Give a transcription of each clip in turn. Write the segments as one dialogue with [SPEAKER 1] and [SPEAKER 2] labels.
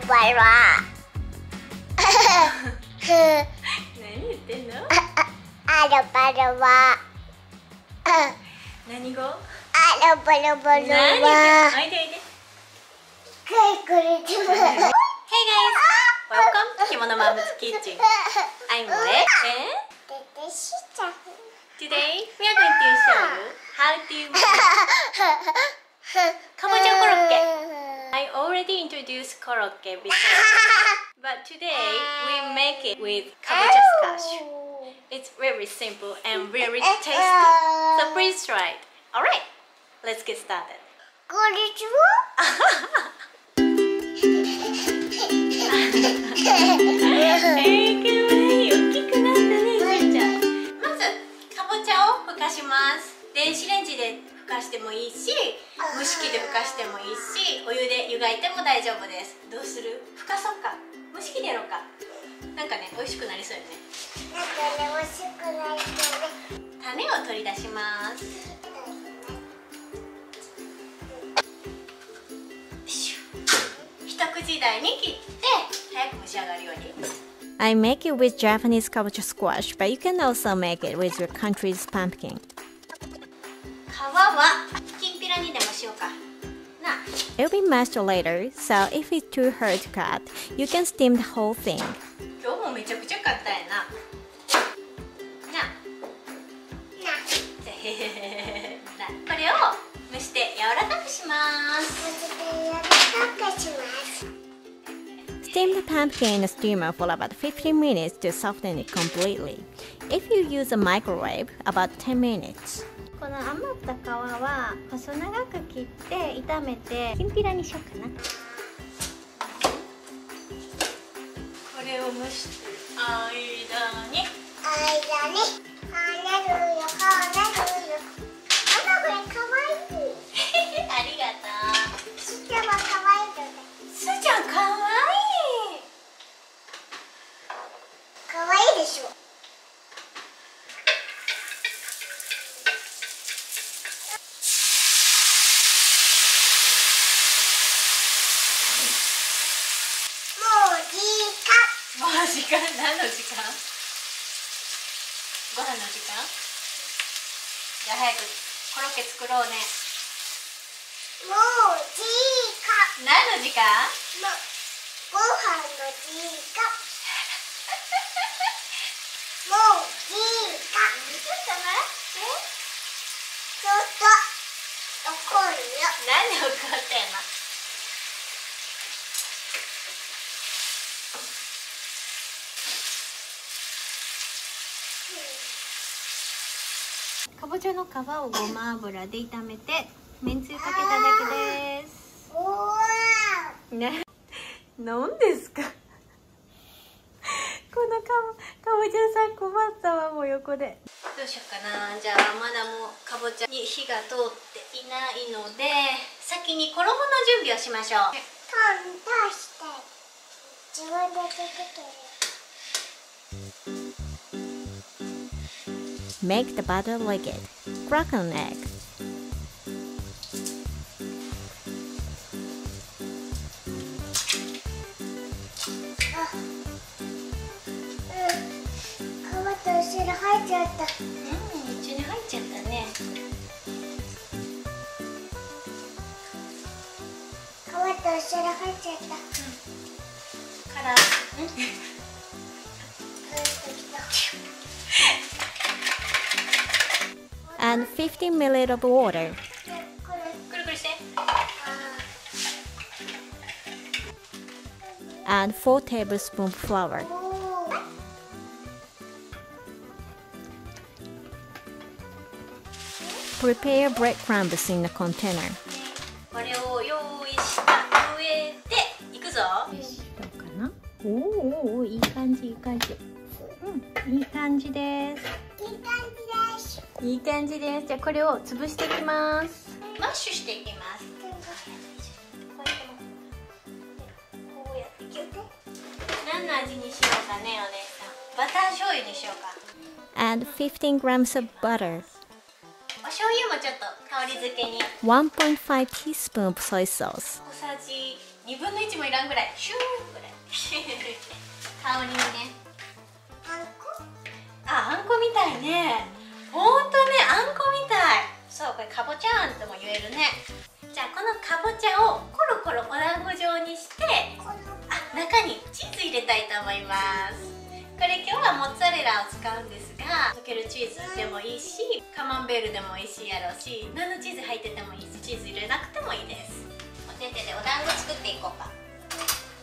[SPEAKER 1] ロバラ
[SPEAKER 2] 何言ってんの
[SPEAKER 1] アロバラは
[SPEAKER 2] 何語
[SPEAKER 1] アロバラバラ
[SPEAKER 2] 何言ってんの
[SPEAKER 1] は
[SPEAKER 2] おいでおいで
[SPEAKER 1] くるくるくる
[SPEAKER 2] Hey guys! Welcome to Kimono Mom's Kitchen I'm Le and
[SPEAKER 1] ででしちゃう
[SPEAKER 2] today we are going to show you how to make かぼちゃコロッケ I already introduced korokke before but today we make it with kabocha squash oh. It's very simple and very tasty. So please try it. Alright, let's get started.
[SPEAKER 1] こ
[SPEAKER 2] かしてもいいし蒸し器でふかしてもいいしお湯で湯がいても大丈夫です。どうする？ふかそうか。蒸し器でやろうか。なんかね美味しくなりそうよね。
[SPEAKER 1] なんかね欲しくないとね。
[SPEAKER 2] 種を取り出します。一口大に切って早く蒸し上がるように。
[SPEAKER 3] I make it with Japanese kabocha squash, but you can also make it with your country's pumpkin.
[SPEAKER 2] な
[SPEAKER 3] It'll be mashed later, so if it's too hard to cut, you can steam the whole thing.
[SPEAKER 2] 今日もめちゃくちゃ簡単やなな
[SPEAKER 1] な
[SPEAKER 2] へへへへなこれを蒸して柔らかくします
[SPEAKER 1] そしてやりかけします
[SPEAKER 3] Steam the pumpkin in a steamer for about 15 minutes to soften it completely. If you use a microwave, about 10 minutes.
[SPEAKER 4] この余った皮は細長く切って炒めてきんぴらにしようかな。
[SPEAKER 2] これを蒸して間に。
[SPEAKER 1] 間に。跳ねるよ跳ねるよ
[SPEAKER 2] 間？何の時間？ご飯の時間？じゃあ早くコロッケ作ろうね。
[SPEAKER 1] もういいか
[SPEAKER 2] 何の時間？
[SPEAKER 1] もうご飯のいいかもういいか
[SPEAKER 2] ちょっと待って。
[SPEAKER 1] ちょっと。怒るよ。
[SPEAKER 2] 何で怒ってんの？
[SPEAKER 4] ぼちゃの皮をごま油で炒めてめんつゆかけただけです。
[SPEAKER 1] うわ
[SPEAKER 2] ね、なんですか？このかかぼちゃさん困ったわもう横で。どうしようかな。じゃあまだもうかぼちゃに火が通っていないので先に衣の準備をしましょう。
[SPEAKER 1] ーパン出して自分で出てくる
[SPEAKER 3] Make the butter liquid. Crack an egg.
[SPEAKER 1] うん
[SPEAKER 3] and 50 ml of water. And 4 tablespoons flour. Prepare breadcrumbs in a container.
[SPEAKER 2] Oh, oh, oh! 간지, い
[SPEAKER 4] い感じです。
[SPEAKER 1] じ
[SPEAKER 4] ゃあこれを潰していきます。
[SPEAKER 2] マッシュしていきます。
[SPEAKER 1] こうやって
[SPEAKER 2] 何の味にしようかねお姉さん。バター醤油にしようか。
[SPEAKER 3] Add 15 grams of butter.
[SPEAKER 2] お醤油もちょっと香り付けに。
[SPEAKER 3] 1.5 teaspoon of soy sauce.
[SPEAKER 2] 小さじ2分の1もいらんぐらい。シューぐらい。顔にね。
[SPEAKER 1] あんこ？
[SPEAKER 2] ああんこみたいねそうこれかぼちゃあんとも言えるね。じゃあこのかぼちゃをコロコロお団子状にしてあ中にチーズ入れたいと思います。これ今日はモッツァレラを使うんですが溶けるチーズでもいいしカマンベールでもいいしやろうし何のチーズ入っててもいいしチーズ入れなくてもいいです。お手手でお団子作っていこうか。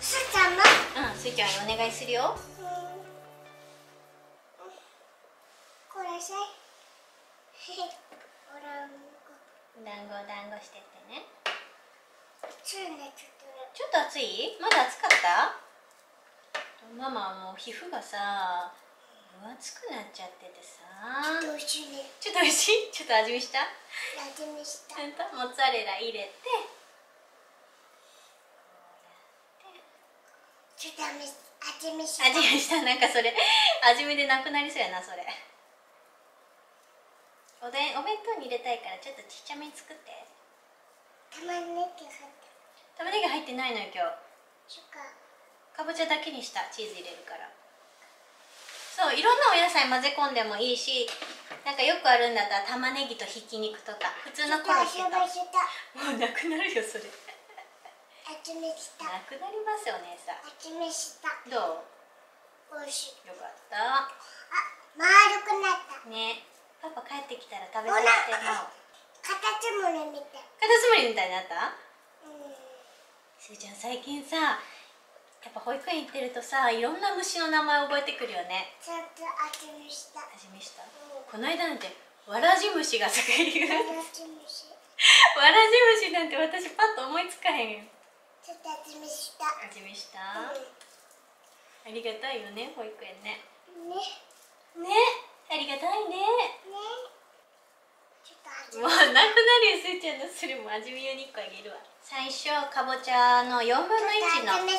[SPEAKER 1] すーちゃんも
[SPEAKER 2] うんスイちゃんにお願いするよ。
[SPEAKER 1] うん。これさおらんこ
[SPEAKER 2] お団子お団子してってね。
[SPEAKER 1] ついねちょっと
[SPEAKER 2] ちょっと暑い？まだ暑かった？ママはもう皮膚がさ分厚くなっちゃっててさ。
[SPEAKER 1] どうしね。
[SPEAKER 2] ちょっと美味しい？ちょっと味見した？
[SPEAKER 1] 味見した。
[SPEAKER 2] モッツァレラ入れて。
[SPEAKER 1] ちょっと味味見した
[SPEAKER 2] 味見した？なんかそれ。味見でなくなりそうやなそれおでんお弁当に入れたいからちょっとちっちゃめに作って。
[SPEAKER 1] 玉ねぎ入って
[SPEAKER 2] 玉ねぎ入ってないのよ今日。
[SPEAKER 1] か。
[SPEAKER 2] かぼちゃだけにしたチーズ入れるから。そういろんなお野菜混ぜ込んでもいいしなんかよくあるんだったら玉ねぎとひき肉とか普通のコロッケともうなくなるよそれ。
[SPEAKER 1] 味見した。
[SPEAKER 2] なくなりますよねさ。
[SPEAKER 1] 味見した。
[SPEAKER 2] ど
[SPEAKER 1] 美味しい。
[SPEAKER 2] うよかった。
[SPEAKER 1] あ丸くなった。
[SPEAKER 2] ねパパ帰ってきたら食べさせても
[SPEAKER 1] カタツムリみたい
[SPEAKER 2] カタツムリみたいになった？
[SPEAKER 1] うん。
[SPEAKER 2] すーちゃん最近さやっぱ保育園行ってるとさいろんな虫の名前覚えてくるよね。
[SPEAKER 1] ちょっと味見した。
[SPEAKER 2] 味見した？
[SPEAKER 1] うん。
[SPEAKER 2] この間なんてわらじ虫がいる。
[SPEAKER 1] 味見し
[SPEAKER 2] わらじ虫なんて私パッと思いつかへんよ。
[SPEAKER 1] ちょっと味見した。
[SPEAKER 2] 味見した、
[SPEAKER 1] う
[SPEAKER 2] ありがたいよね保育園ね。
[SPEAKER 1] んね。
[SPEAKER 2] ねありがたいね。
[SPEAKER 1] ね。
[SPEAKER 2] もうなくなるよすーちゃんのそれも味見用に1個あげるわ。最初かぼちゃの4分の1の。
[SPEAKER 1] 落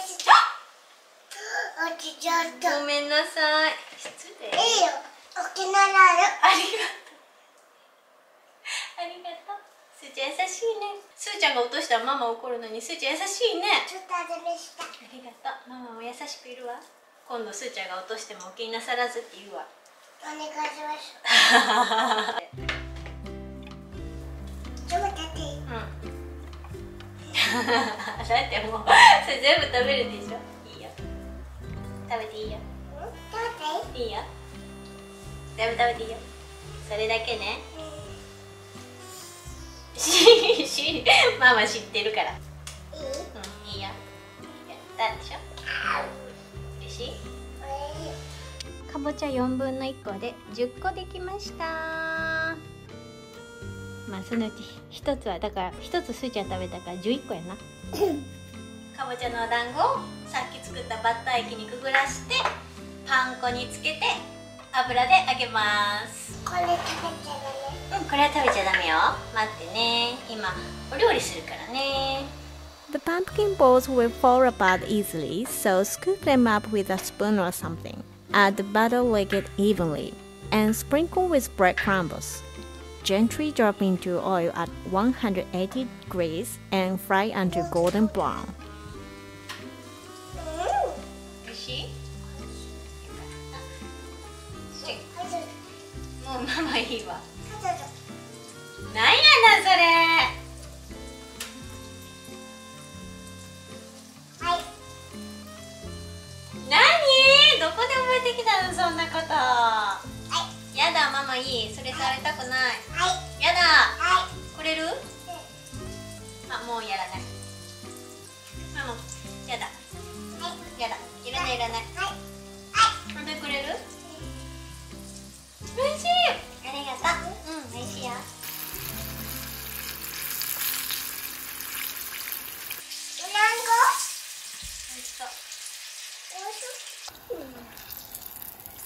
[SPEAKER 1] ちちゃった
[SPEAKER 2] ごめんなさい。失礼。
[SPEAKER 1] いいよ。沖縄ある。
[SPEAKER 2] ありがとう。ありがとう。すーちゃん優しいね。すーちゃんが落としたらママ怒るのにすーちゃん優しいね。
[SPEAKER 1] ちょっと味見した。
[SPEAKER 2] ありがとう。ママも優しくいるわ。今度すーちゃんが落としてもお気になさらずって言うわ
[SPEAKER 1] お願いします。ちょっと待って。
[SPEAKER 2] うん。だってもうそれ全部食べるでしょ？いいよ。食べていいよ。
[SPEAKER 1] うん？食べていい？
[SPEAKER 2] いいよ。全部食べていいよ。それだけね。しし ママ知ってるから。
[SPEAKER 1] いい？
[SPEAKER 2] うんいいよ。やったでしょ？い
[SPEAKER 3] かぼちゃ4分の1個で10個できました。まあそのうち1つはだから1つすーちゃん食べたから11個やな。
[SPEAKER 2] かぼちゃのお団子をさっき作ったバッター液にくぐらしてパン粉につけて油で揚げます。
[SPEAKER 1] これ食べちゃダメ。
[SPEAKER 2] うんこれは食べちゃダメよ。待ってね。今お料理するからね。
[SPEAKER 3] The pumpkin balls will fall apart easily, so scoop them up with a spoon or something. Add the butter liquid evenly and sprinkle with breadcrumbs. Gently drop into oil at 180 degrees and fry until golden brown.
[SPEAKER 2] どこで覚えてきたのそんなこと。
[SPEAKER 1] はい。
[SPEAKER 2] やだママいい。それされたくない。
[SPEAKER 1] はい。
[SPEAKER 2] やだ。
[SPEAKER 1] はい。
[SPEAKER 2] くれる？あもうやらない。ママやだ。
[SPEAKER 1] はい。
[SPEAKER 2] やだ。いらない。いらない。
[SPEAKER 1] はい。
[SPEAKER 2] 本当にくれる？美味しい。ありがとう。うん美味しいよ
[SPEAKER 1] う
[SPEAKER 2] 美味しそう
[SPEAKER 1] なんごうん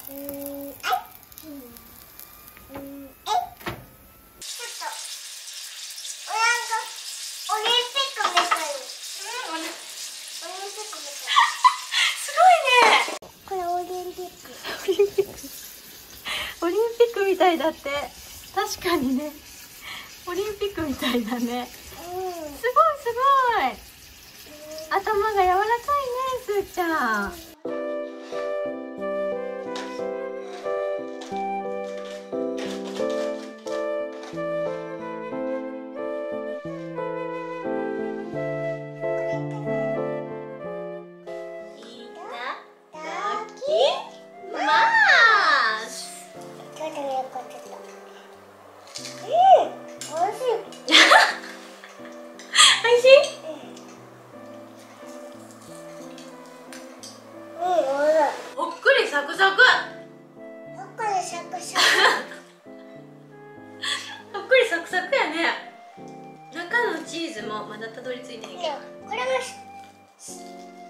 [SPEAKER 1] うんはいうんえちょっとおなんかオリンピックみたい
[SPEAKER 2] うんおね
[SPEAKER 1] オリンピックみたい
[SPEAKER 2] すごいね
[SPEAKER 1] これオリンピック
[SPEAKER 2] オリンピックオリンピックみたいだって。確かにね。オリンピックみたいだね。
[SPEAKER 1] うん。
[SPEAKER 2] すごいすごい。
[SPEAKER 4] 頭が柔らかいねすーちゃん
[SPEAKER 2] もまだたどり着いてへんけ
[SPEAKER 1] クねこれも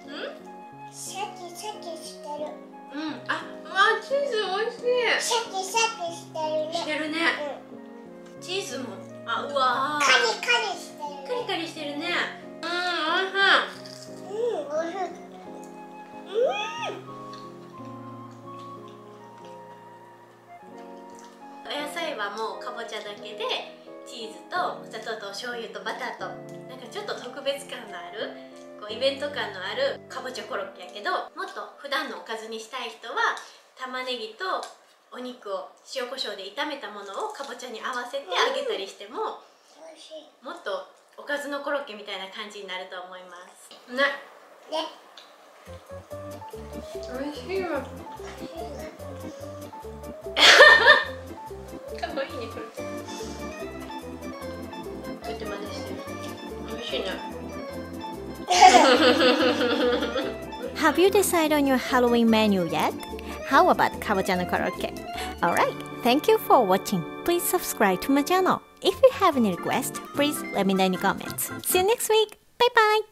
[SPEAKER 2] うん
[SPEAKER 1] シャキシャキしてる。
[SPEAKER 2] うん。あうわチーズ美味しい。
[SPEAKER 1] シャキシャキしてるね。
[SPEAKER 2] してるね。
[SPEAKER 1] うん
[SPEAKER 2] チーズも。あうわ。ー
[SPEAKER 1] カリカリしてる。ね
[SPEAKER 2] カリカリしてるね。うん美味しい。
[SPEAKER 1] うん。美味しいうん。
[SPEAKER 2] お野菜はもうかぼちゃだけでチーズとお砂糖とお醤油とバターと特別感のあるこうイベント感のあるかぼちゃコロッケやけどもっと普段のおかずにしたい人は玉ねぎとお肉を塩コショウで炒めたものをかぼちゃに合わせて揚げたりしても
[SPEAKER 1] 美味しい。
[SPEAKER 2] もっとおかずのコロッケみたいな感じになると思います。ね。
[SPEAKER 1] ね。
[SPEAKER 2] 美味しいわ。かわ。いいねこれ
[SPEAKER 3] Have you decided on your Halloween menu yet? How about Kabojano Karaoke? Alright, thank you for watching. Please subscribe to my channel. If you have any requests, please let me know in the comments. See you next week. Bye bye.